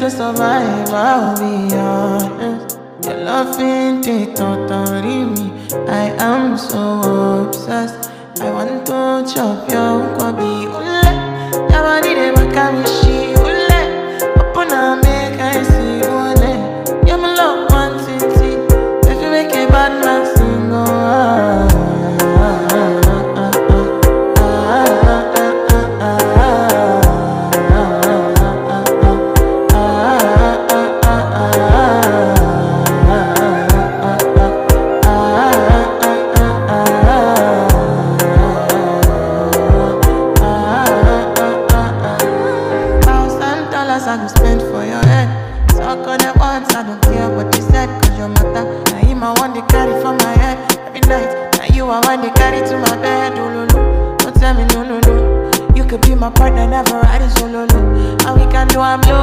to survive, I'll be honest. Your love ain't it, totally me. I am so obsessed. I want to chop your kwabi dollars I go spend for your head. Talk on it once, I don't care what you said, cause your matter. Now him I want to carry for my head every night. Now you I want to carry to my bed. Oh, no. Don't tell me no, no, no. You could be my partner, never riding solo. And we can do I'm low